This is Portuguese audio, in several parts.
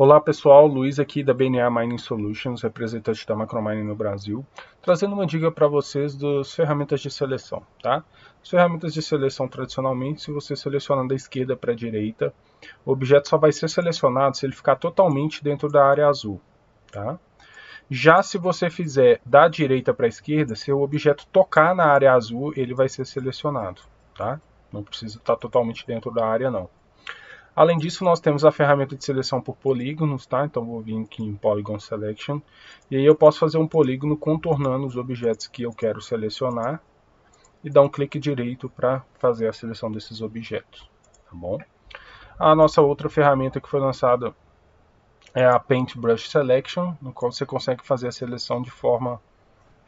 Olá pessoal, Luiz aqui da BNA Mining Solutions, representante da Macromining no Brasil, trazendo uma dica para vocês das ferramentas de seleção, tá? As ferramentas de seleção tradicionalmente, se você seleciona da esquerda para a direita, o objeto só vai ser selecionado se ele ficar totalmente dentro da área azul, tá? Já se você fizer da direita para a esquerda, se o objeto tocar na área azul, ele vai ser selecionado, tá? Não precisa estar totalmente dentro da área não. Além disso, nós temos a ferramenta de seleção por polígonos, tá? Então vou vir aqui em Polygon Selection e aí eu posso fazer um polígono contornando os objetos que eu quero selecionar e dar um clique direito para fazer a seleção desses objetos, tá bom? A nossa outra ferramenta que foi lançada é a Paintbrush Selection, no qual você consegue fazer a seleção de forma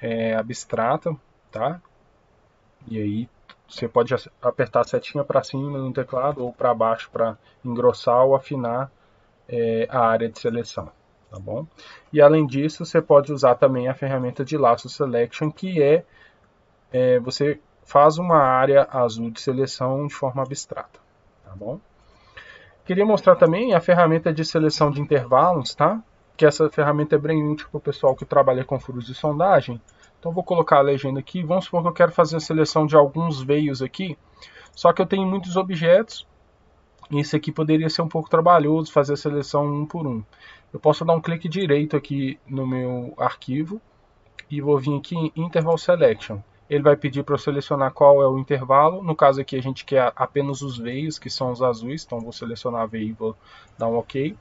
é, abstrata, tá? E aí você pode apertar a setinha para cima no teclado ou para baixo para engrossar ou afinar é, a área de seleção. Tá bom? E além disso, você pode usar também a ferramenta de Lasso Selection, que é, é você faz uma área azul de seleção de forma abstrata. Tá bom? Queria mostrar também a ferramenta de seleção de intervalos, tá? que essa ferramenta é bem útil para o pessoal que trabalha com furos de sondagem. Então vou colocar a legenda aqui. Vamos supor que eu quero fazer a seleção de alguns veios aqui. Só que eu tenho muitos objetos. E esse aqui poderia ser um pouco trabalhoso fazer a seleção um por um. Eu posso dar um clique direito aqui no meu arquivo. E vou vir aqui em Interval Selection. Ele vai pedir para eu selecionar qual é o intervalo. No caso aqui a gente quer apenas os veios, que são os azuis. Então vou selecionar veio e vou dar um OK.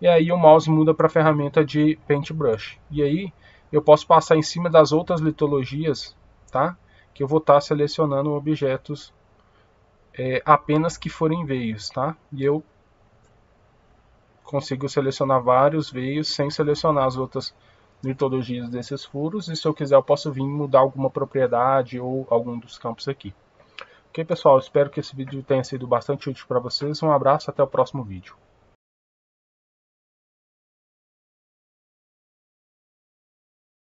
E aí o mouse muda para a ferramenta de Paintbrush. E aí eu posso passar em cima das outras litologias, tá? Que eu vou estar tá selecionando objetos é, apenas que forem veios, tá? E eu consigo selecionar vários veios sem selecionar as outras litologias desses furos. E se eu quiser, eu posso vir mudar alguma propriedade ou algum dos campos aqui. Ok, pessoal? Espero que esse vídeo tenha sido bastante útil para vocês. Um abraço, até o próximo vídeo.